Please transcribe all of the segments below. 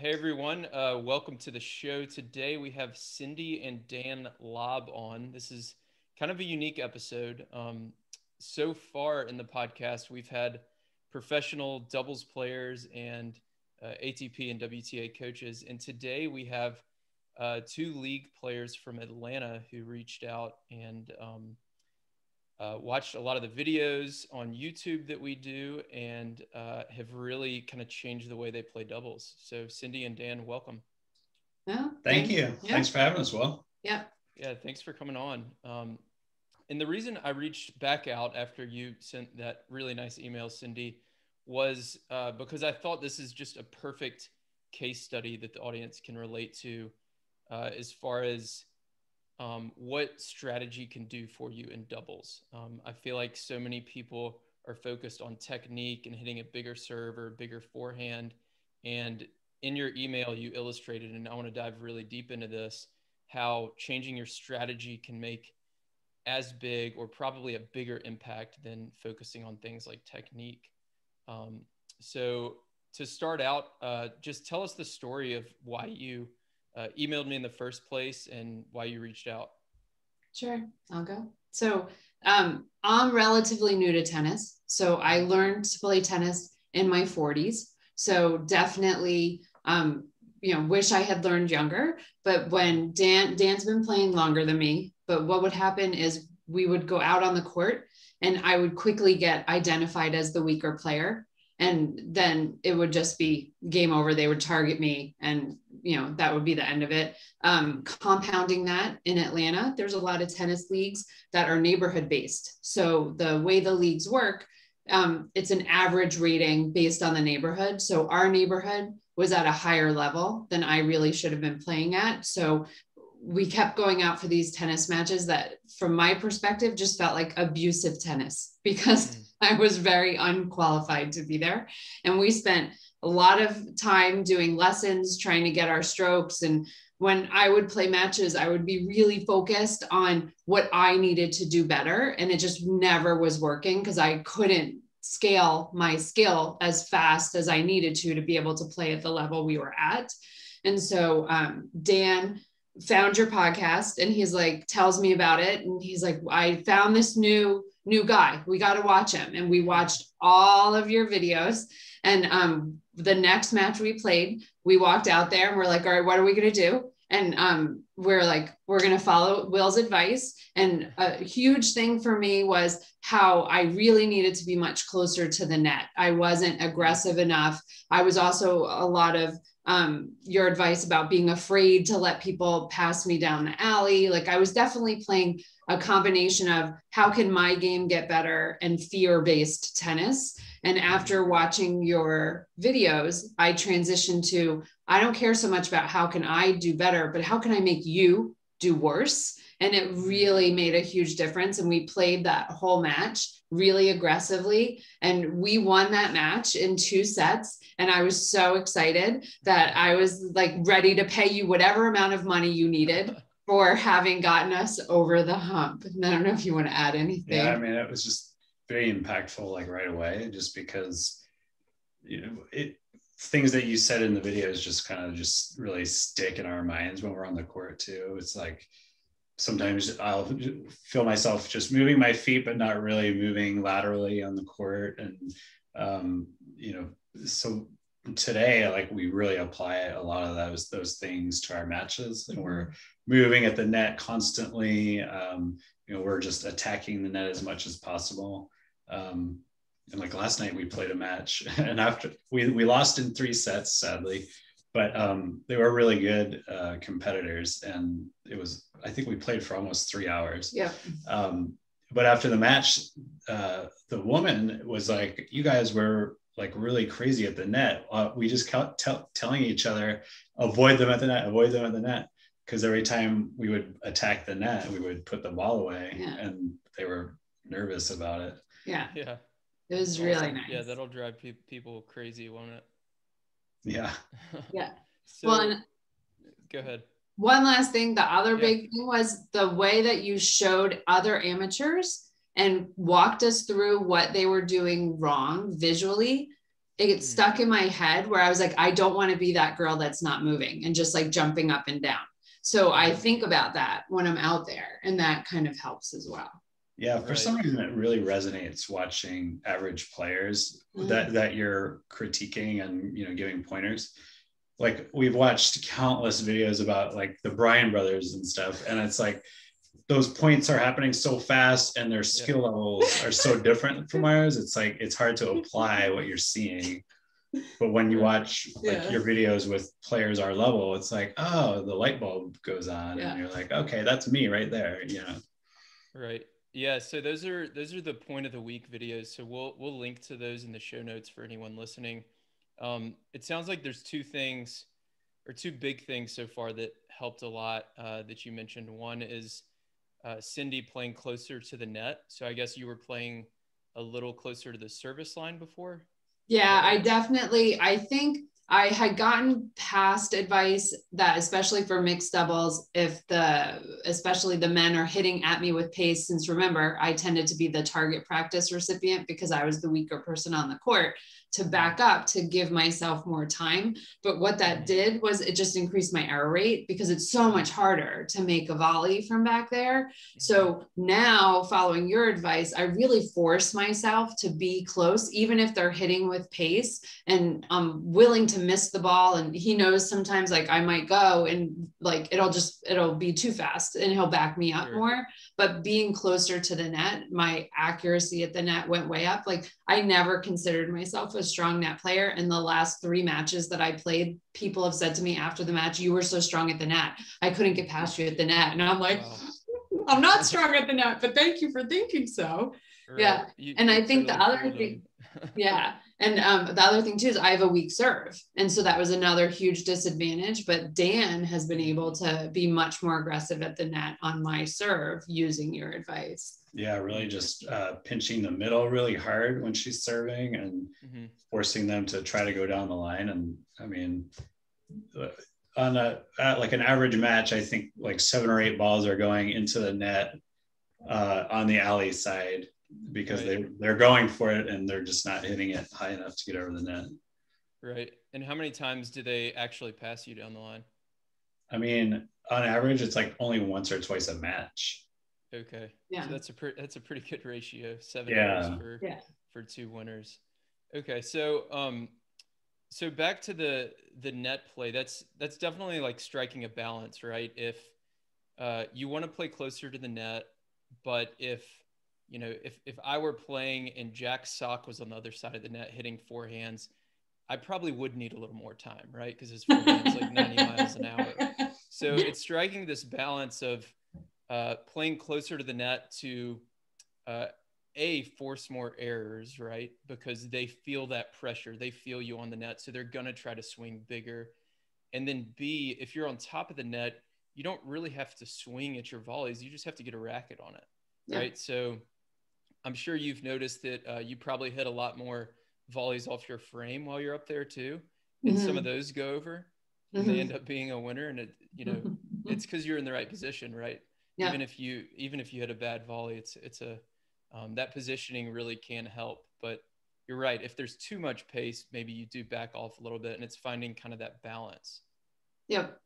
Hey everyone, uh, welcome to the show. Today we have Cyndy and Dan Lobb on. This is kind of a unique episode. Um, so far in the podcast, we've had professional doubles players and uh, ATP and WTA coaches. And today we have uh, two league players from Atlanta who reached out and um, uh, watched a lot of the videos on YouTube that we do and uh, have really kind of changed the way they play doubles. So, Cyndy and Dan, welcome. Yeah, thank, you. Yeah. Thanks for having us, Will. Yeah. Yeah, thanks for coming on. Um, and the reason I reached back out after you sent that really nice email, Cyndy, was uh, because I thought this is just a perfect case study that the audience can relate to uh, as far as um, what strategy can do for you in doubles. Um, I feel like so many people are focused on technique and hitting a bigger serve or a bigger forehand. And in your email, you illustrated, and I want to dive really deep into this, how changing your strategy can make as big or probably a bigger impact than focusing on things like technique. Um, so to start out, uh, just tell us the story of why you uh, emailed me in the first place and why you reached out. Sure, I'll go. So um, I'm relatively new to tennis. So I learned to play tennis in my 40s. So definitely, um, you know, wish I had learned younger. But when Dan Dan's been playing longer than me, but what would happen is we would go out on the court and I would quickly get identified as the weaker player and then it would just be game over. They would target me and you know that would be the end of it. Um, compounding that in atlanta there's a lot of tennis leagues that are neighborhood based so the way the leagues work um, it's an average rating based on the neighborhood. So our neighborhood was at a higher level than i really should have been playing at. So we kept going out for these tennis matches that from my perspective just felt like abusive tennis because mm I was very unqualified to be there. And we spent a lot of time doing lessons, trying to get our strokes. And when I would play matches, I would be really focused on what I needed to do better. And it just never was working because I couldn't scale my skill as fast as I needed to to be able to play at the level we were at. And so um, Dan found your podcast and he's like tells me about it and he's like I found this new new guy. We got to watch him. And we watched all of your videos. And um, the next match we played, we walked out there and we're like, all right, what are we going to do? And um, we're like, we're going to follow Will's advice. And a huge thing for me was how I really needed to be much closer to the net. I wasn't aggressive enough. I was also a lot of um, your advice about being afraid to let people pass me down the alley. Like I was definitely playing a combination of how can my game get better and fear based tennis. And after watching your videos, I transitioned to I don't care so much about how can I do better, but how can I make you do worse? And it really made a huge difference. And we played that whole match really aggressively. And we won that match in two sets. And I was so excited that I was like ready to pay you whatever amount of money you needed for having gotten us over the hump. And I don't know if you want to add anything. Yeah, I mean, it was just very impactful, like right away, just because, you know, it, things that you said in the videos just kind of just really stick in our minds when we're on the court too. It's like, sometimes I'll feel myself just moving my feet, but not really moving laterally on the court. And, um, you know, so today, like we really apply a lot of those, those things to our matches and we're moving at the net constantly. Um, you know, we're just attacking the net as much as possible. Um, and like last night we played a match and after we, we lost in three sets, sadly, but um, they were really good uh, competitors and it was i think we played for almost three hours yeah um, but after the match uh, the woman was like you guys were like really crazy at the net uh, we just kept t- telling each other avoid them at the net avoid them at the net because every time we would attack the net we would put the ball away yeah. and they were nervous about it yeah yeah it was really nice yeah that'll drive pe- people crazy won't it yeah. Yeah. so, well, and go ahead. One last thing, the other yeah. big thing was the way that you showed other amateurs and walked us through what they were doing wrong visually. it Mm. stuck in my head where I was like, I don't want to be that girl that's not moving and just like jumping up and down. So I think about that when I'm out there, and that kind of helps as well. Yeah, for Right. some reason it really resonates watching average players mm-hmm. that that you're critiquing and you know giving pointers. Like we've watched countless videos about like the Bryan brothers and stuff, and it's like those points are happening so fast and their skill levels are so different from ours. It's like it's hard to apply what you're seeing. But when you watch like Yeah. your videos with players our level, it's like, oh, the light bulb goes on, Yeah. and you're like, okay, that's me right there. You know. Right. Yeah. So those are those are the point of the week videos. So we'll we'll link to those in the show notes for anyone listening. Um, it sounds like there's two things or two big things so far that helped a lot uh, that you mentioned. One is uh, Cyndy playing closer to the net. So I guess you were playing a little closer to the service line before. Yeah, I definitely, I think I had gotten past advice that, especially for mixed doubles, if the, especially the men are hitting at me with pace, since remember, I tended to be the target practice recipient because I was the weaker person on the court to mm-hmm. back up to give myself more time. But what that mm-hmm. did was it just increased my error rate because it's so much harder to make a volley from back there. So now, following your advice, I really force myself to be close, even if they're hitting with pace, and I'm willing to miss the ball. And he knows sometimes, like I might go and like it'll just it'll be too fast, and he'll back me up Sure. more. But being closer to the net, my accuracy at the net went way up. Like I never considered myself a strong net player. In the last three matches that I played, people have said to me after the match, "You were so strong at the net. I couldn't get past you at the net," and I'm like. Wow. I'm not strong at the net, but thank you for thinking so. Yeah, You- and I think the other fooled thing- Yeah. And um, the other thing too is I have a weak serve. And so that was another huge disadvantage. But Dan has been able to be much more aggressive at the net on my serve using your advice. Yeah, really just uh, pinching the middle really hard when she's serving and Mhm. forcing them to try to go down the line. And I mean, uh, on a like an average match, I think like seven or eight balls are going into the net uh, on the alley side because they they're going for it and they're just not hitting it high enough to get over the net. Right. And how many times do they actually pass you down the line? I mean, on average, it's like only once or twice a match. Okay. Yeah. So that's a pretty that's a pretty good ratio. Seven Yeah. errors for Yeah. for two winners. Okay. So um so back to the the net play. That's that's definitely like striking a balance, right? If uh you want to play closer to the net, but if you know, if if I were playing and Jack Sock was on the other side of the net hitting forehands, I probably would need a little more time, right? Because his forehand's like 90 miles an hour. So it's striking this balance of uh, playing closer to the net to uh, a force more errors, right? Because they feel that pressure, they feel you on the net, so they're gonna try to swing bigger. And then B, if you're on top of the net, you don't really have to swing at your volleys; you just have to get a racket on it, Yeah. right? So I'm sure you've noticed that uh, you probably hit a lot more volleys off your frame while you're up there too, and some Mhm. of those go over, and Mhm. they end up being a winner. And it, you know, it's because you're in the right position, right? Yeah. Even if you even if you hit a bad volley, it's it's a um, that positioning really can help. But you're right. If there's too much pace, maybe you do back off a little bit, and it's finding kind of that balance. Yep.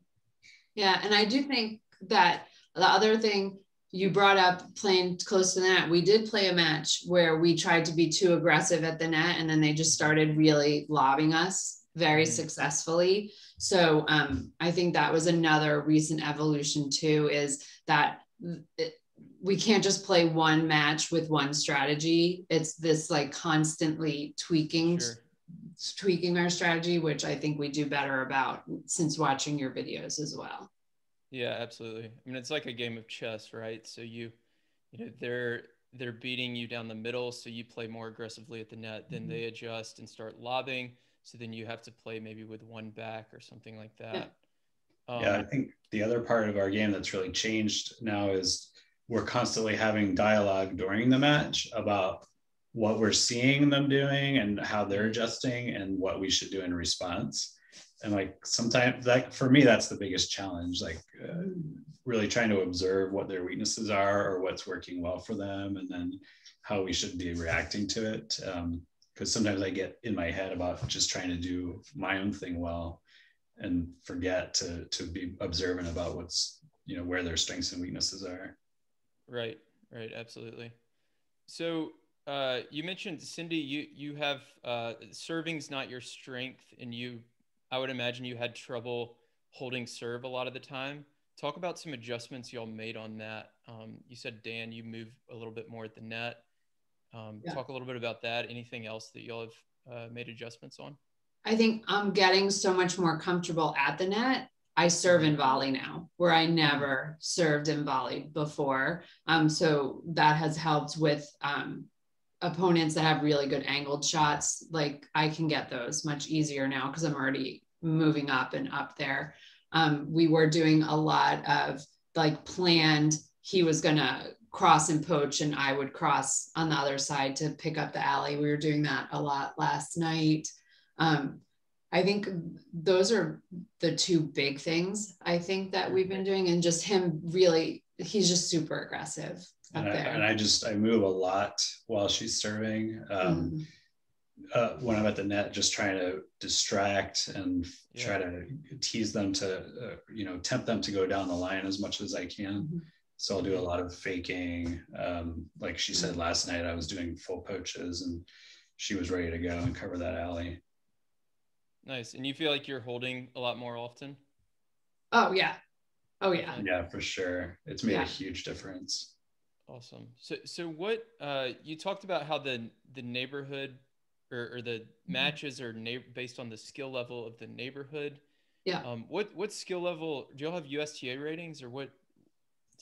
Yeah. And I do think that the other thing you brought up playing close to the net, we did play a match where we tried to be too aggressive at the net and then they just started really lobbing us very Mhm. successfully. So um, I think that was another recent evolution too, is that we can't just play one match with one strategy. It's this like constantly tweaking Sure. tweaking our strategy, which I think we do better about since watching your videos as well. Yeah, absolutely. I mean, it's like a game of chess, right? So you, you know, they're they're beating you down the middle, so you play more aggressively at the net. Then Mhm. they adjust and start lobbing. So then you have to play maybe with one back or something like that. Um, yeah, I think the other part of our game that's really changed now is we're constantly having dialogue during the match about what we're seeing them doing and how they're adjusting and what we should do in response. And like sometimes, like for me, that's the biggest challenge. Like uh, really trying to observe what their weaknesses are or what's working well for them, and then how we should be reacting to it. Um, because sometimes I get in my head about just trying to do my own thing well and forget to to be observant about what's you know where their strengths and weaknesses are. Right, right, absolutely. So uh, you mentioned Cyndy, you you have uh, serving's not your strength, and you, I would imagine you had trouble holding serve a lot of the time. Talk about some adjustments y'all made on that. Um, you said Dan, you move a little bit more at the net. Um, yeah. Talk a little bit about that. Anything else that y'all have uh, made adjustments on? I think I'm getting so much more comfortable at the net. I serve in volley now, where I never served in volley before. Um, so that has helped with um, opponents that have really good angled shots. Like I can get those much easier now because I'm already moving up and up there. Um, we were doing a lot of like planned. He was gonna cross and poach, and I would cross on the other side to pick up the alley. We were doing that a lot last night. Um, I think those are the two big things I think that we've been doing, and just him really, he's just super aggressive up and I, there. And I just I move a lot while she's serving. Um, mm-hmm. uh, when I'm at the net, just trying to distract and yeah. try to tease them to, uh, you know, tempt them to go down the line as much as I can. Mm-hmm. So I'll do a lot of faking. Um, like she said last night, I was doing full poaches and she was ready to go and cover that alley. Nice. And you feel like you're holding a lot more often? Oh yeah. Oh yeah. Yeah, for sure. It's made yeah. a huge difference. Awesome. So so what uh you talked about how the the neighborhood or, or the mm-hmm. matches are na- based on the skill level of the neighborhood. Yeah. Um what what skill level do y'all have USTA ratings or what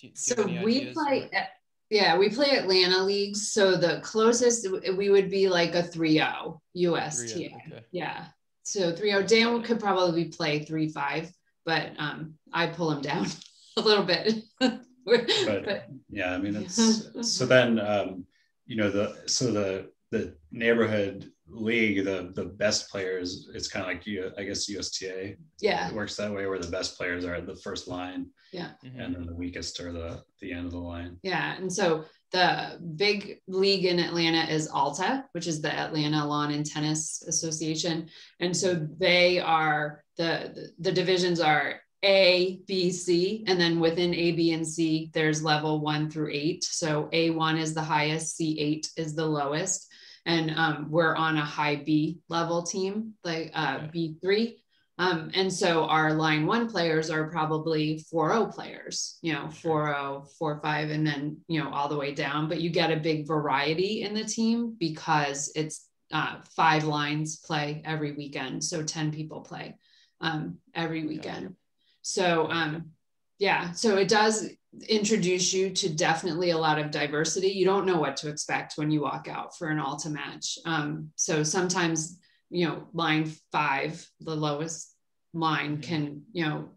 do, do so we play at, yeah, we play Atlanta leagues. So the closest we would be like a 3-0 USTA. Okay. Yeah. So 3-0. Dan could probably play 3-5, but um, I pull him down a little bit. but, but, yeah, I mean it's so then um, you know the so the the neighborhood league, the the best players, it's kind of like you, I guess USTA. Yeah, it works that way where the best players are at the first line. Yeah, and then the weakest are the the end of the line. Yeah, and so the big league in Atlanta is ALTA, which is the Atlanta Lawn and Tennis Association, and so they are the the, divisions are a, B, C, and then within A, B, and C, there's level one through eight. So A1 is the highest, C8 is the lowest and um, we're on a high B level team, like uh, B3. Um, and so our line one players are probably 4-0 players, you know, 4-0, 4-5, and then, you know, all the way down. But you get a big variety in the team because it's uh, five lines play every weekend. So 10 people play um, every weekend. So, um, yeah, so it does introduce you to definitely a lot of diversity. You don't know what to expect when you walk out for an ALTA match. Um, so sometimes, you know, line five, the lowest line can, you know,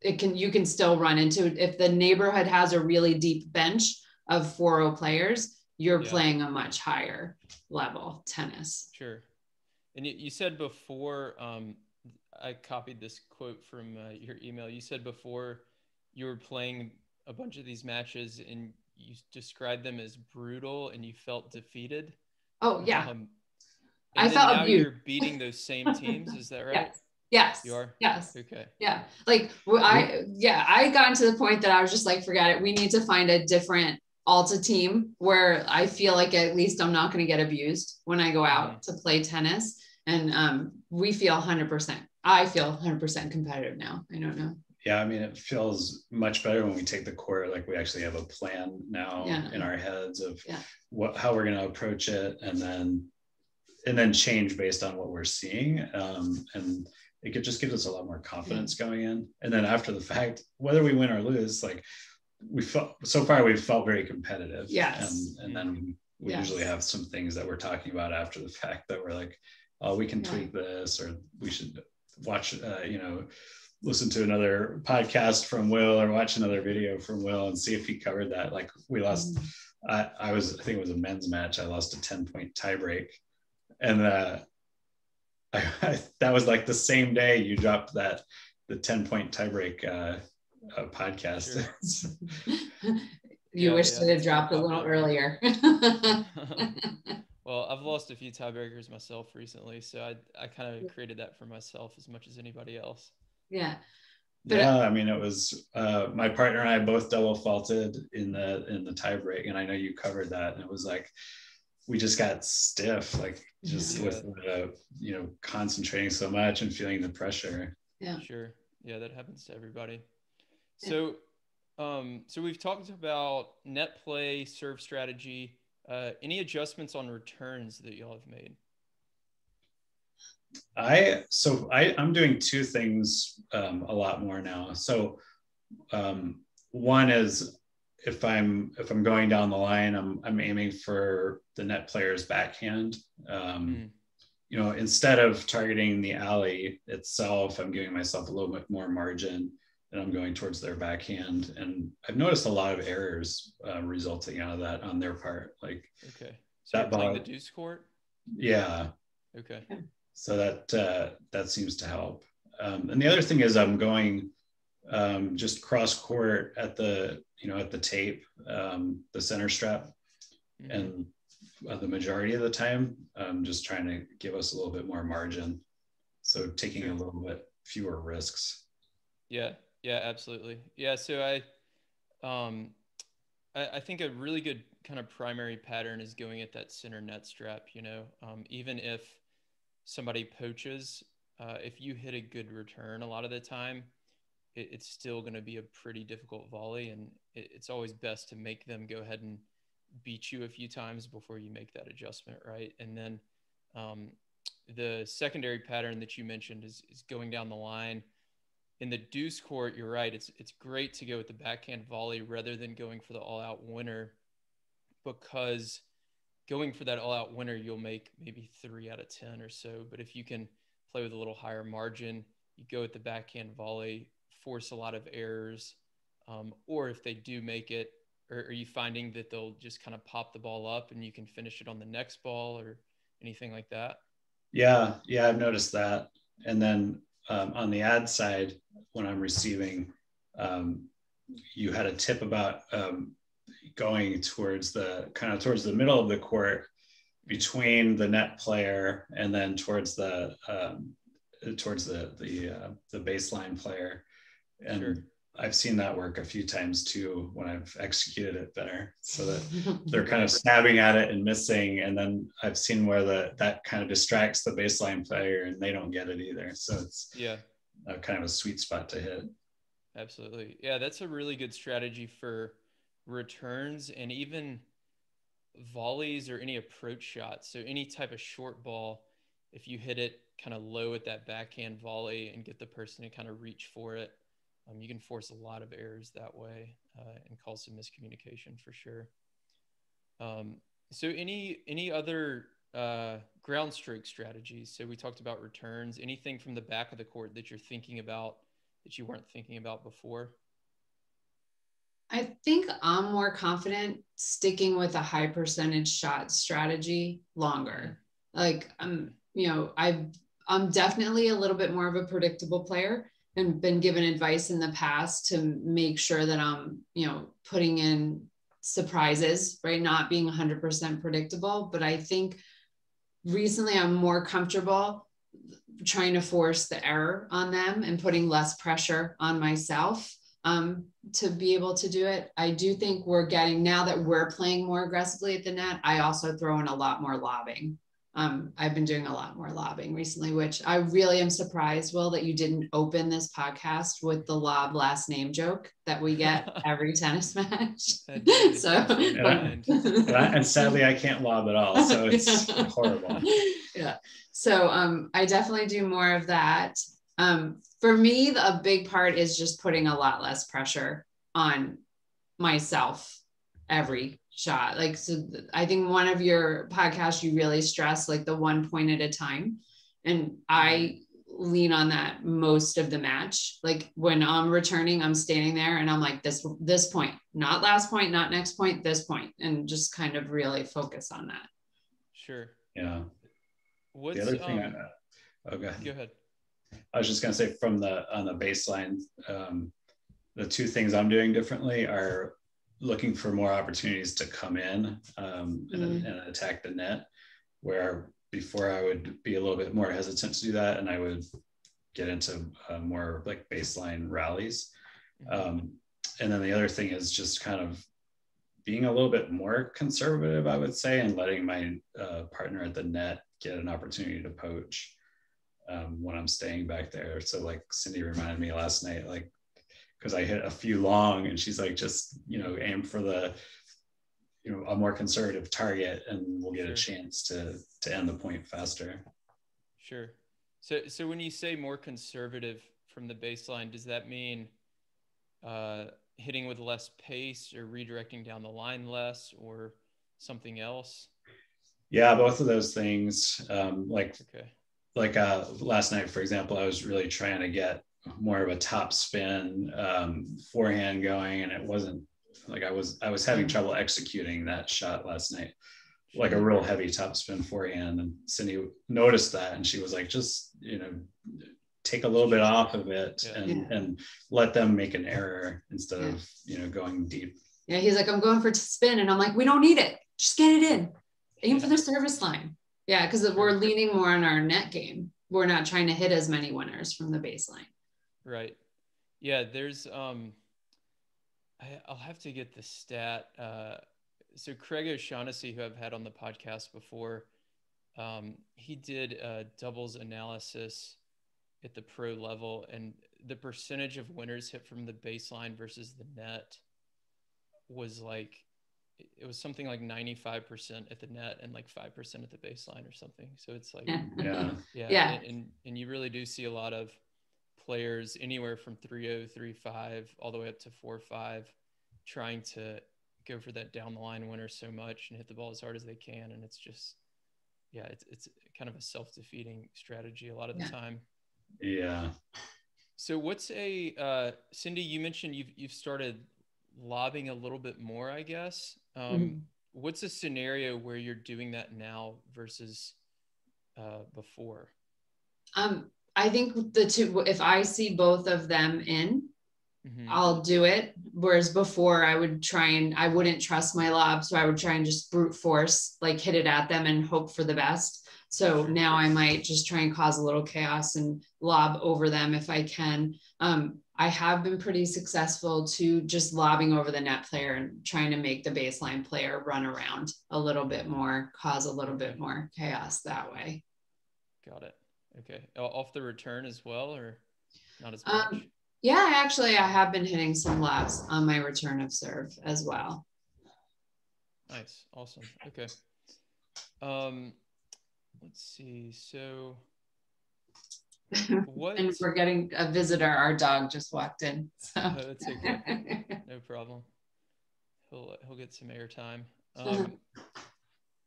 it can, you can still run into if the neighborhood has a really deep bench of 4 players, you're yeah. playing a much higher level tennis. Sure. And you said before, um, I copied this quote from uh, your email. You said before you were playing a bunch of these matches and you described them as brutal and you felt defeated. Oh yeah. Um, I felt now abused. you're beating those same teams. Is that right? Yes. Yes. You are? Yes. Okay. Yeah. Like I yeah, I got to the point that I was just like, forget it. We need to find a different Alta team where I feel like at least I'm not going to get abused when I go out mm-hmm. to play tennis. And um, we feel 100%. I feel 100% competitive now. I don't know yeah, I mean, it feels much better when we take the court. Like we actually have a plan now yeah. in our heads of yeah. what how we're going to approach it, and then and then change based on what we're seeing. Um, and it could just gives us a lot more confidence yeah. going in. And then after the fact, whether we win or lose, like we felt so far, we've felt very competitive. Yes. And and then we yes. usually have some things that we're talking about after the fact that we're like, oh, we can tweak this, or we should watch, uh, you know listen to another podcast from Will or watch another video from Will and see if he covered that. Like we lost, mm. I, I was, I think it was a men's match. I lost a 10 point tiebreak. And uh, I, I, that was like the same day you dropped that, the 10 point tiebreak uh, uh, podcast. Sure. you yeah, wish yeah. it had dropped a little earlier. Well, I've lost a few tiebreakers myself recently, so I I kind of created that for myself as much as anybody else. Yeah. But yeah, I mean, it was uh, my partner and I both double faulted in the in the tiebreak, and I know you covered that, and it was like we just got stiff, like just yeah. with uh, you know concentrating so much and feeling the pressure. Yeah, sure. Yeah, that happens to everybody. So, um, so we've talked about net play, serve strategy. Uh, any adjustments on returns that y'all have made? I so I I'm doing two things um, a lot more now. So um, one is if I'm if I'm going down the line, I'm I'm aiming for the net player's backhand. Um, mm. You know, instead of targeting the alley itself, I'm giving myself a little bit more margin, and I'm going towards their backhand. And I've noticed a lot of errors uh, resulting out of that on their part. Like okay, so that ball, the deuce court. Yeah. Okay. So that uh, that seems to help. Um, and the other thing is I'm going um, just cross court at the you know at the tape, um, the center strap, mm-hmm. and uh, the majority of the time, I'm just trying to give us a little bit more margin. So taking a little bit fewer risks. Yeah, yeah, absolutely. Yeah, so I, um, I, I think a really good kind of primary pattern is going at that center net strap. You know, um, even if somebody poaches, uh, if you hit a good return a lot of the time, it, it's still going to be a pretty difficult volley, and it, it's always best to make them go ahead and beat you a few times before you make that adjustment, right? And then um, the secondary pattern that you mentioned is, is going down the line. In the deuce court, you're right. It's it's great to go with the backhand volley rather than going for the all-out winner, because going for that all-out winner, you'll make maybe three out of ten or so. But if you can play with a little higher margin, you go with the backhand volley, force a lot of errors, um, or if they do make it, or are you finding that they'll just kind of pop the ball up and you can finish it on the next ball or anything like that? Yeah, yeah, I've noticed that. And then um, on the ad side, when I'm receiving, um, you had a tip about um, going towards the kind of towards the middle of the court between the net player and then towards the um, towards the the uh, the baseline player and sure. I've seen that work a few times too when I've executed it better. So that they're kind of snapping at it and missing. And then I've seen where the that kind of distracts the baseline player and they don't get it either. So it's yeah, a, kind of a sweet spot to hit. Absolutely. Yeah, that's a really good strategy for returns and even volleys or any approach shots. So any type of short ball, if you hit it kind of low at that backhand volley and get the person to kind of reach for it um, you can force a lot of errors that way uh, and cause some miscommunication for sure. Um, so any any other uh, ground stroke strategies? So we talked about returns. Anything from the back of the court that you're thinking about that you weren't thinking about before? I think I'm more confident sticking with a high percentage shot strategy longer. Like I'm, you know, I I'm definitely a little bit more of a predictable player and been given advice in the past to make sure that I'm, you know, putting in surprises, right? Not being 100% predictable. But I think recently I'm more comfortable trying to force the error on them and putting less pressure on myself um, to be able to do it. I do think we're getting, now that we're playing more aggressively at the net, I also throw in a lot more lobbing um, I've been doing a lot more lobbing recently, which I really am surprised, Will, that you didn't open this podcast with the lob last name joke that we get every tennis match. so, and, I, and, I, and, sadly, I can't lob at all, so it's horrible. Yeah. So um, I definitely do more of that. Um, for me, a big part is just putting a lot less pressure on myself every shot. Like, so I think one of your podcasts, you really stress like the one point at a time. And I lean on that most of the match. Like when I'm returning, I'm standing there and I'm like, this, this point, not last point, not next point, this point, and just kind of really focus on that. Sure. Yeah. What's the other thing? Um, I, oh, go ahead. Go ahead. I was just going to say from the, on the baseline, um, the two things I'm doing differently are looking for more opportunities to come in um, and, mm. and, attack the net. where before I would be a little bit more hesitant to do that, and I would get into uh, more like baseline rallies. Mm-hmm. Um, and then the other thing is just kind of being a little bit more conservative, I would say, and letting my uh, partner at the net get an opportunity to poach um, when I'm staying back there. So like Cyndy reminded me last night, like because I hit a few long, and she's like, just you know, aim for the you know a more conservative target, and we'll get sure. a chance to to end the point faster. Sure. So so when you say more conservative from the baseline, does that mean uh, hitting with less pace or redirecting down the line less or something else? Yeah, both of those things. Um, like okay. like uh, last night, for example, I was really trying to get more of a top spin um, forehand going, and it wasn't like I was I was having trouble executing that shot last night, like a real heavy top spin forehand. And Cyndy noticed that, and she was like, just you know, take a little bit off of it yeah. and yeah. and let them make an error instead yeah. of you know going deep. Yeah he's like i'm going for spin and i'm like we don't need it. Just get it in. Aim for the service line. Yeah because we're leaning more on our net game. We're not trying to hit as many winners from the baseline right. Yeah there's um I, i'll have to get the stat uh so craig o'shaughnessy who i've had on the podcast before um, he did a doubles analysis at the pro level and the percentage of winners hit from the baseline versus the net was like it was something like 95% at the net and like 5% at the baseline or something. So it's like yeah. Yeah, yeah. And, and, and you really do see a lot of players anywhere from 3-0 3-5 all the way up to 4-5 trying to go for that down the line winner so much and hit the ball as hard as they can and it's just yeah it's, it's kind of a self-defeating strategy a lot of the yeah. time yeah. So what's a uh, Cyndy? You mentioned you've you've started lobbing a little bit more, I guess. Um, mm-hmm. What's a scenario where you're doing that now versus uh, before? Um, I think the two. If I see both of them in, mm-hmm. I'll do it. Whereas before, I would try and I wouldn't trust my lob, so I would try and just brute force, like hit it at them and hope for the best. So now I might just try and cause a little chaos and lob over them if I can. Um, I have been pretty successful to just lobbing over the net player and trying to make the baseline player run around a little bit more, cause a little bit more chaos that way. Got it. Okay. Off the return as well, or not as much? Um, yeah, actually, I have been hitting some lobs on my return of serve as well. Nice. Awesome. Okay. Um, let's see. So what? and we're getting a visitor. Our dog just walked in. So. Oh, that's okay. no problem. He'll he'll get some airtime. Um,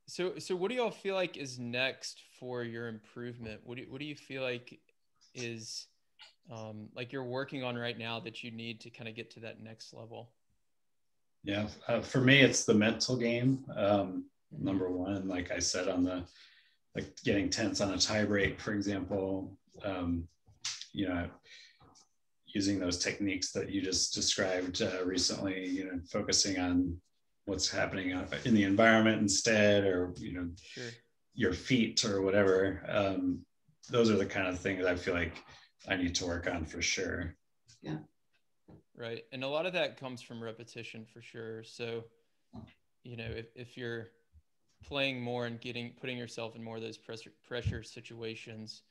so so what do y'all feel like is next for your improvement? What do what do you feel like is um, like you're working on right now that you need to kind of get to that next level? Yeah, uh, for me, it's the mental game. Um, number one, like I said on the like getting tense on a tie break, for example, um, you know, using those techniques that you just described uh, recently, you know, focusing on what's happening in the environment instead, or, you know, sure. your feet or whatever. Um, those are the kind of things I feel like I need to work on for sure. Yeah. Right. And a lot of that comes from repetition for sure. So, you know, if, if you're, playing more and getting putting yourself in more of those pressure pressure situations,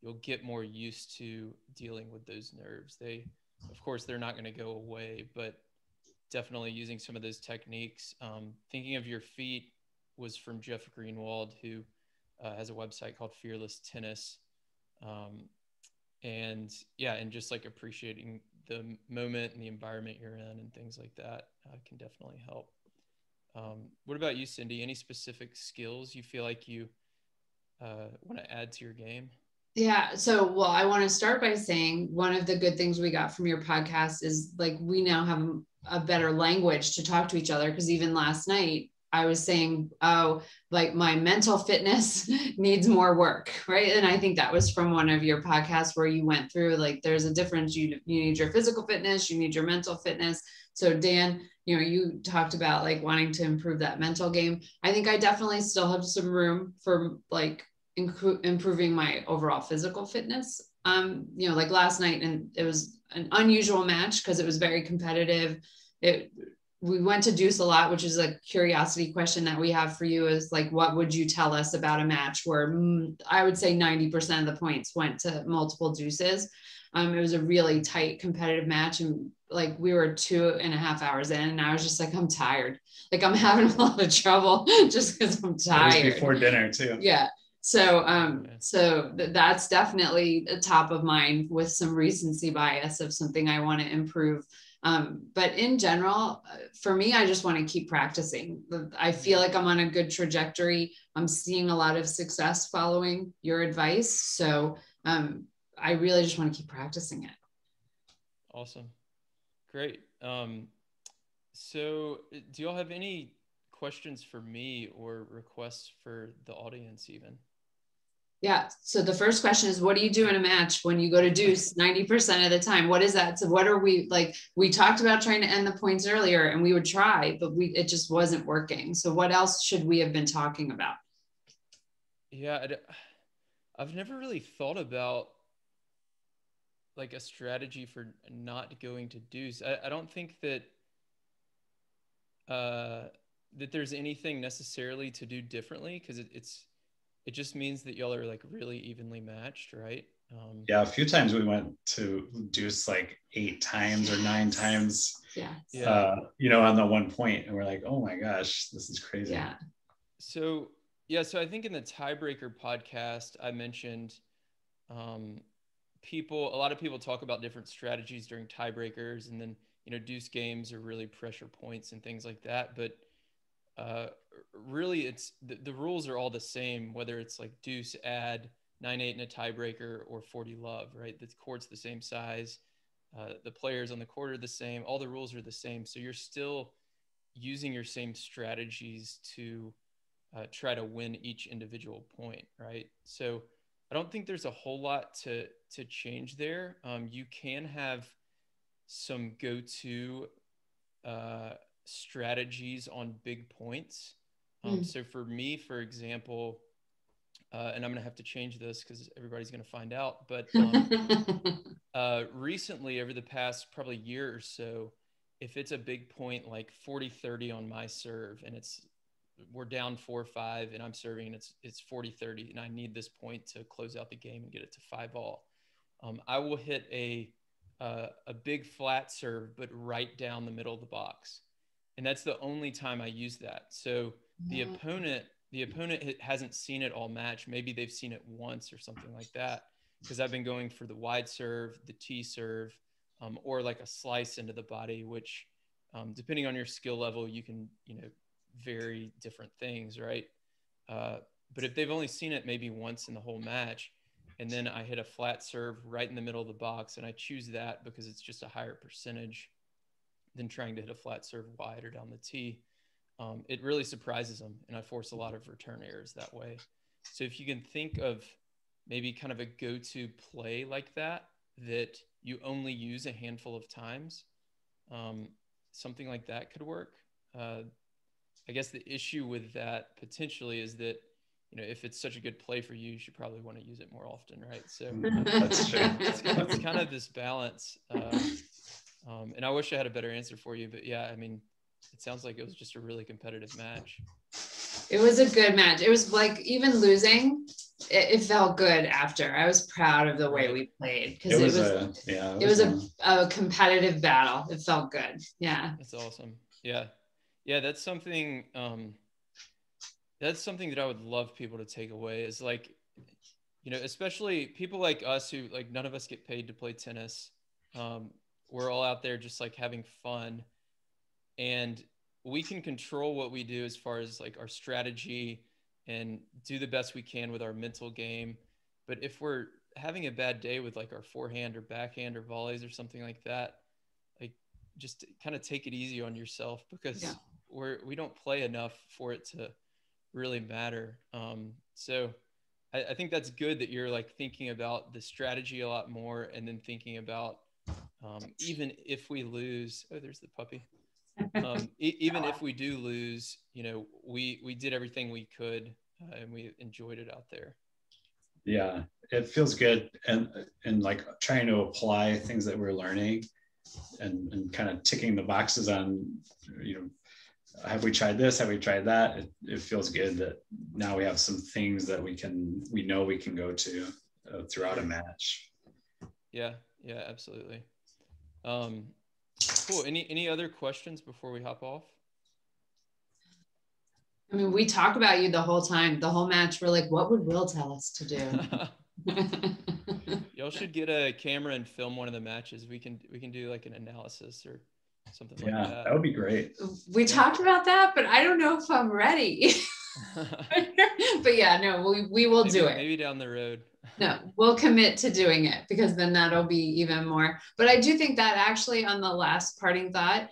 you'll get more used to dealing with those nerves. They, of course, they're not going to go away, but definitely using some of those techniques. Um, thinking of your feet was from Jeff Greenwald, who uh, has a website called Fearless Tennis. Um, and yeah, and just like appreciating the moment and the environment you're in and things like that uh, can definitely help. Um, what about you, Cyndy? Any specific skills you feel like you uh, want to add to your game? Yeah. So, well, I want to start by saying one of the good things we got from your podcast is like we now have a better language to talk to each other. Because even last night, I was saying, oh, like my mental fitness needs more work, right? And I think that was from one of your podcasts where you went through like there's a difference. You you need your physical fitness, you need your mental fitness. So Dan, you know, you talked about like wanting to improve that mental game. I think I definitely still have some room for like improving my overall physical fitness. Um, you know, like last night, and it was an unusual match because it was very competitive. It we went to deuce a lot, which is a curiosity question that we have for you is like, what would you tell us about a match where mm, I would say 90% of the points went to multiple deuces. Um, it was a really tight competitive match. And like we were two and a half hours in and I was just like, I'm tired. Like I'm having a lot of trouble just because I'm tired. before dinner too. Yeah. So, um, so th- that's definitely a top of mind with some recency bias of something I want to improve um, but in general, uh, for me, I just want to keep practicing. I feel like I'm on a good trajectory. I'm seeing a lot of success following your advice. So um, I really just want to keep practicing it. Awesome. Great. Um, so, uh, do y'all have any questions for me or requests for the audience, even? Yeah. So the first question is, what do you do in a match when you go to deuce 90% of the time? What is that? So what are we like? We talked about trying to end the points earlier and we would try, but we, it just wasn't working. So what else should we have been talking about? Yeah. I've never really thought about like a strategy for not going to deuce. I, I don't think that, uh, that there's anything necessarily to do differently because it, it's it just means that y'all are like really evenly matched, right? Um, yeah, a few times we went to deuce like eight times or nine times. Yeah. Uh, you know, on the one point, and we're like, oh my gosh, this is crazy. Yeah. So yeah, so I think in the tiebreaker podcast, I mentioned um, people. A lot of people talk about different strategies during tiebreakers, and then you know, deuce games are really pressure points and things like that. But uh, really it's the, the rules are all the same, whether it's like deuce, add, nine eight in a tiebreaker, or 40 love, right? The court's the same size. Uh, the players on the court are the same. All the rules are the same. So you're still using your same strategies to uh, try to win each individual point, right? So I don't think there's a whole lot to to change there. Um, you can have some go-to uh, strategies on big points. Um, mm. So for me, for example, uh, and I'm going to have to change this because everybody's going to find out. But um, uh, recently, over the past probably year or so, if it's a big point like 40 30 on my serve and it's we're down four or five and I'm serving and it's it's 40 30 and I need this point to close out the game and get it to five all, um, I will hit a uh, a big flat serve, but right down the middle of the box and that's the only time I use that. So the opponent, the opponent hasn't seen it all match. Maybe they've seen it once or something like that. Because I've been going for the wide serve, the T serve, um, or like a slice into the body, which, um, depending on your skill level, you can you know vary different things, right? Uh, but if they've only seen it maybe once in the whole match, and then I hit a flat serve right in the middle of the box, and I choose that because it's just a higher percentage than trying to hit a flat serve wide or down the tee. Um, it really surprises them, and I force a lot of return errors that way. So if you can think of maybe kind of a go-to play like that that you only use a handful of times, um, something like that could work. Uh, I guess the issue with that potentially is that you know if it's such a good play for you, you should probably want to use it more often, right? So that's true. It's, it's kind of this balance. Uh, um, and I wish I had a better answer for you, but yeah, I mean, it sounds like it was just a really competitive match. It was a good match. It was like even losing, it, it felt good after. I was proud of the way we played because it, it, was, a, yeah, it was, it was a, a competitive battle. It felt good. Yeah. That's awesome. Yeah. Yeah. That's something, um, that's something that I would love people to take away is like, you know, especially people like us who like none of us get paid to play tennis. Um, we're all out there just like having fun and we can control what we do as far as like our strategy and do the best we can with our mental game but if we're having a bad day with like our forehand or backhand or volleys or something like that like just kind of take it easy on yourself because yeah. we're we don't play enough for it to really matter. Um, so I, I, think that's good that you're like thinking about the strategy a lot more, and then thinking about um, even if we lose. Oh, there's the puppy. Um, e- even if we do lose, you know, we we did everything we could, uh, and we enjoyed it out there. Yeah, it feels good, and and like trying to apply things that we're learning, and and kind of ticking the boxes on, you know, have we tried this have we tried that it, it, feels good that now we have some things that we can we know we can go to uh, throughout a match yeah yeah absolutely um cool any any other questions before we hop off i mean we talk about you the whole time the whole match we're like what would will tell us to do y'all should get a camera and film one of the matches we can we can do like an analysis or something yeah, like that. Yeah, that would be great. We yeah. talked about that, but I don't know if I'm ready. but yeah, no, we, we will maybe, do it. Maybe down the road. No, we'll commit to doing it because then that'll be even more. But I do think that actually on the last parting thought,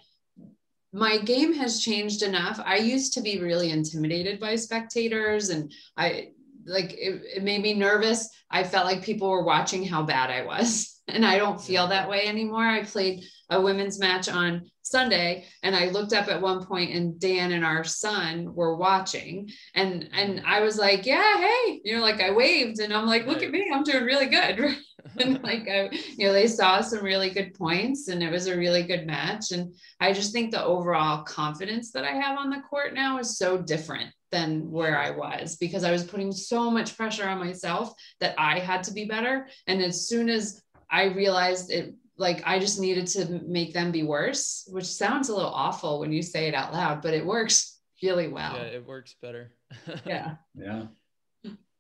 my game has changed enough. I used to be really intimidated by spectators and I like it, it made me nervous. I felt like people were watching how bad I was. And I don't feel that way anymore. I played a women's match on Sunday and I looked up at one point and Dan and our son were watching and and mm. I was like yeah hey you know like I waved and I'm like look at me I'm doing really good. And like I, you know they saw some really good points and it was a really good match and I just think the overall confidence that I have on the court now is so different than where I was because I was putting so much pressure on myself that I had to be better and as soon as I realized it like I just needed to make them be worse, which sounds a little awful when you say it out loud, but it works really well. Yeah, it works better. yeah. Yeah.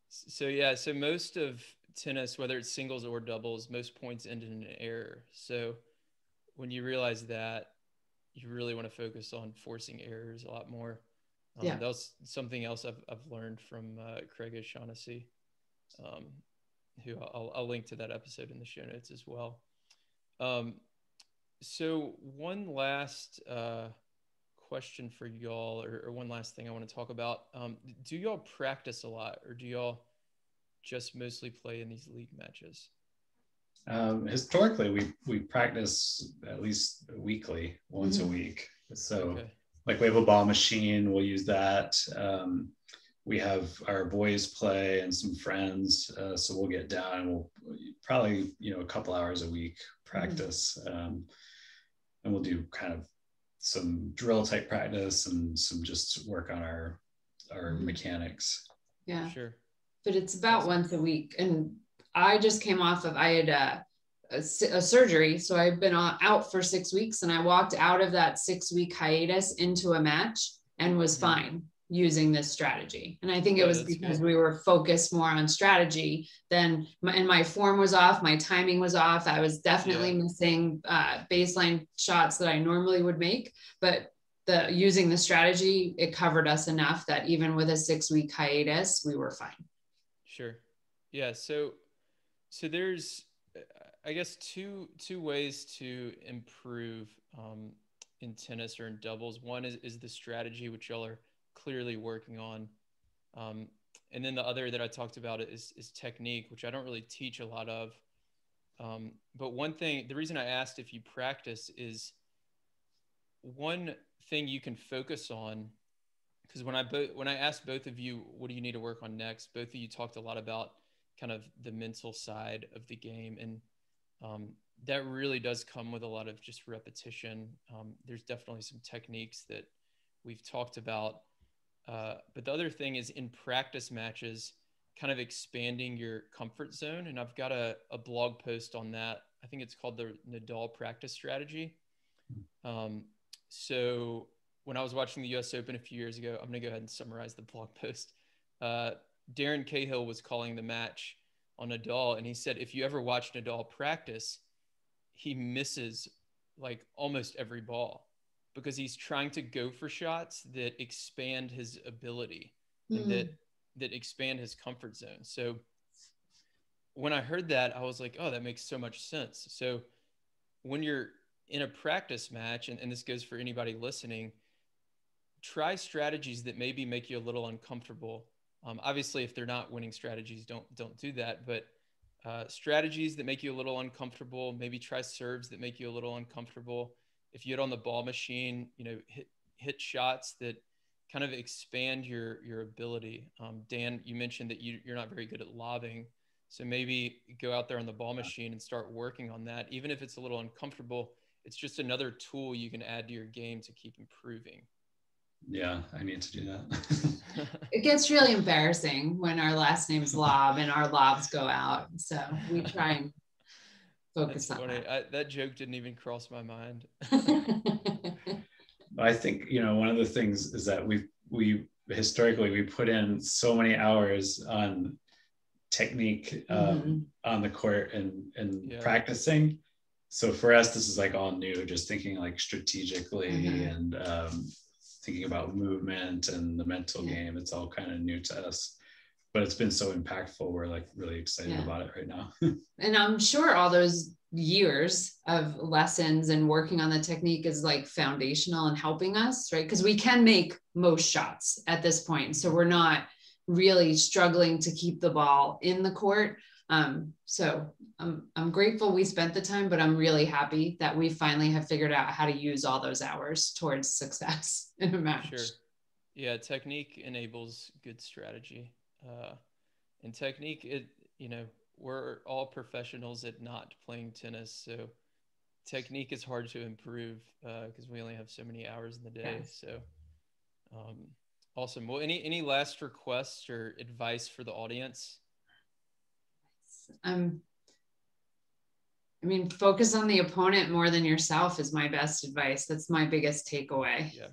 So yeah, so most of tennis, whether it's singles or doubles, most points end in an error. So when you realize that, you really want to focus on forcing errors a lot more. Um, yeah. That was something else I've, I've learned from uh, Craig O'Shaughnessy, um, who I'll, I'll link to that episode in the show notes as well. Um, so one last uh, question for y'all, or, or, one last thing I want to talk about. Um, do y'all practice a lot, or do y'all just mostly play in these league matches? Um, historically, we we practice at least weekly, once mm-hmm. a week. So, okay. like we have a ball machine, we'll use that. Um, we have our boys play and some friends, uh, so we'll get down and we'll probably you know a couple hours a week practice. Um, and we'll do kind of some drill type practice and some just work on our our mm-hmm. mechanics. Yeah, sure. But it's about once a week, and I just came off of I had a, a, a surgery, so I've been out for six weeks, and I walked out of that six week hiatus into a match and was mm-hmm. fine using this strategy. And I think it was because we were focused more on strategy than, my, and my form was off, my timing was off. I was definitely yeah. missing uh, baseline shots that I normally would make, but the using the strategy, it covered us enough that even with a six week hiatus, we were fine. Sure. Yeah. So, so there's, I guess two two ways to improve um, in tennis or in doubles. One is is the strategy, which y'all are clearly working on. Um, and then the other that I talked about is, is technique, which I don't really teach a lot of. Um, but one thing, the reason I asked if you practice is one thing you can focus on. Because when I bo- when I asked both of you, what do you need to work on next? Both of you talked a lot about kind of the mental side of the game, and um, that really does come with a lot of just repetition. Um, there's definitely some techniques that we've talked about uh, but the other thing is in practice matches, kind of expanding your comfort zone. And I've got a, a blog post on that. I think it's called the Nadal practice strategy. Um, so when I was watching the US Open a few years ago, I'm going to go ahead and summarize the blog post. Uh, Darren Cahill was calling the match on Nadal, and he said, if you ever watch Nadal practice, he misses like almost every ball because he's trying to go for shots that expand his ability and that mm. that expand his comfort zone. So when I heard that, I was like, oh, that makes so much sense. So when you're in a practice match, and, and this goes for anybody listening, try strategies that maybe make you a little uncomfortable. Um, obviously, if they're not winning strategies, don't don't do that. But uh, strategies that make you a little uncomfortable, maybe try serves that make you a little uncomfortable. If you hit on the ball machine, you know, hit hit shots that kind of expand your your ability. Um, Dan, you mentioned that you, you're not very good at lobbing, so maybe go out there on the ball machine and start working on that. Even if it's a little uncomfortable, it's just another tool you can add to your game to keep improving. Yeah, I need to do that. it gets really embarrassing when our last name's Lobb and our lobs go out. So we try and focus That's on funny. that. I, that joke didn't even cross my mind. I think you know one of the things is that we we historically we put in so many hours on technique um, mm-hmm. on the court and and yeah. practicing. So for us, this is like all new, just thinking like strategically mm-hmm. and um, thinking about movement and the mental yeah. game. It's all kind of new to us, but it's been so impactful. We're like really excited yeah. about it right now. and I'm sure all those years of lessons and working on the technique is like foundational and helping us, right? Because we can make most shots at this point. So we're not really struggling to keep the ball in the court. Um, so I'm, I'm grateful we spent the time, but I'm really happy that we finally have figured out how to use all those hours towards success in a match. Sure. Yeah, technique enables good strategy. Uh, and technique, it you know, we're all professionals at not playing tennis, so technique is hard to improve because uh, we only have so many hours in the day. Yes. So, um, awesome. Well, any any last requests or advice for the audience? Um, I mean, focus on the opponent more than yourself is my best advice. That's my biggest takeaway. Yeah.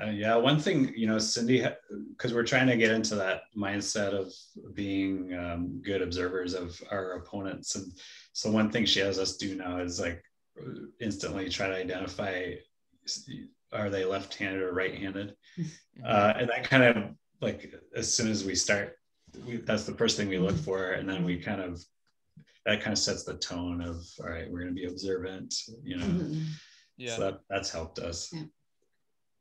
Uh, yeah, one thing you know, Cyndy, because we're trying to get into that mindset of being um, good observers of our opponents, and so one thing she has us do now is like instantly try to identify are they left-handed or right-handed, mm-hmm. uh, and that kind of like as soon as we start, we, that's the first thing we look for, and then we kind of that kind of sets the tone of all right, we're going to be observant, you know. Mm-hmm. Yeah, so that, that's helped us. Yeah.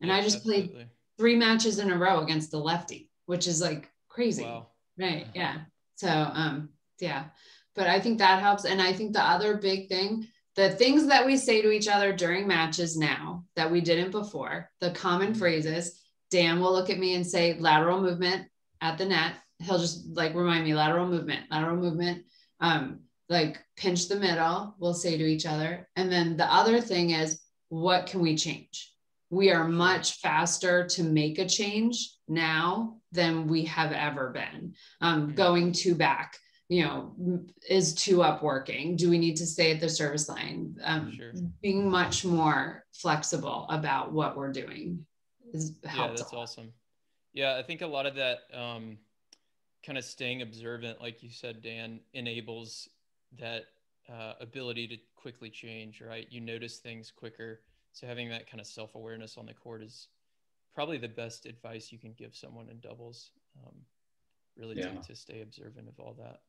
And I just absolutely. played three matches in a row against the lefty, which is like crazy. Wow. Right. Yeah. So, um, yeah. But I think that helps. And I think the other big thing, the things that we say to each other during matches now that we didn't before, the common mm-hmm. phrases, Dan will look at me and say lateral movement at the net. He'll just like remind me lateral movement, lateral movement. Um, like pinch the middle, we'll say to each other. And then the other thing is, what can we change? We are much faster to make a change now than we have ever been. Um, going two back, you know, is two up working? Do we need to stay at the service line? Um, sure. Being much more flexible about what we're doing is yeah, that's awesome. Yeah, I think a lot of that um, kind of staying observant, like you said, Dan, enables that uh, ability to quickly change. Right, you notice things quicker so having that kind of self awareness on the court is probably the best advice you can give someone in doubles. Um, really yeah. to, to stay observant of all that.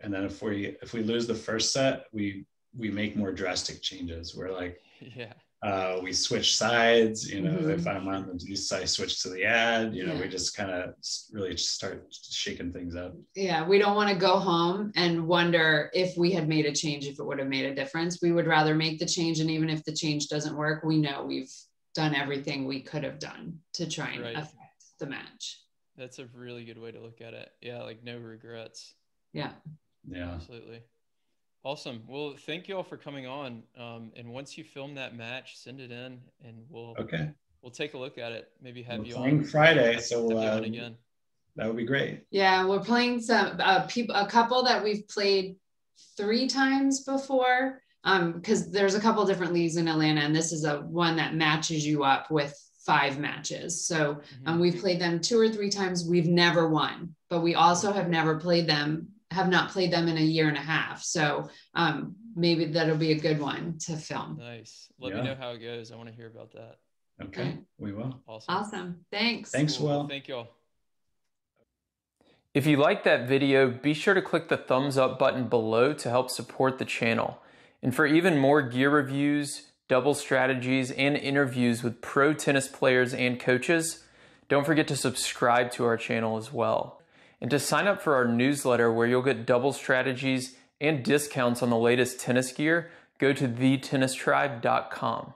And then if we if we lose the first set, we we make more drastic changes. We're like, yeah, uh, we switch sides. You know, mm-hmm. if I'm on the deuce side, I switch to the ad. You know, yeah. we just kind of really start shaking things up. Yeah, we don't want to go home and wonder if we had made a change, if it would have made a difference. We would rather make the change, and even if the change doesn't work, we know we've done everything we could have done to try and right. affect the match. That's a really good way to look at it. Yeah, like no regrets. Yeah. Yeah. Absolutely. Awesome. Well, thank you all for coming on. Um, and once you film that match, send it in, and we'll okay. We'll take a look at it. Maybe have we're you playing on Friday, so uh, again. That would be great. Yeah, we're playing some uh, people, a couple that we've played three times before. Um, because there's a couple different leagues in Atlanta, and this is a one that matches you up with five matches. So mm-hmm. um, we've played them two or three times. We've never won, but we also have never played them have not played them in a year and a half. So um, maybe that'll be a good one to film. Nice. Let yeah. me know how it goes. I want to hear about that. Okay, we will. Awesome. Awesome. Thanks. Thanks, cool. Will. Thank you all. If you like that video, be sure to click the thumbs up button below to help support the channel. And for even more gear reviews, double strategies, and interviews with pro tennis players and coaches, don't forget to subscribe to our channel as well. And to sign up for our newsletter where you'll get double strategies and discounts on the latest tennis gear, go to thetennistribe.com.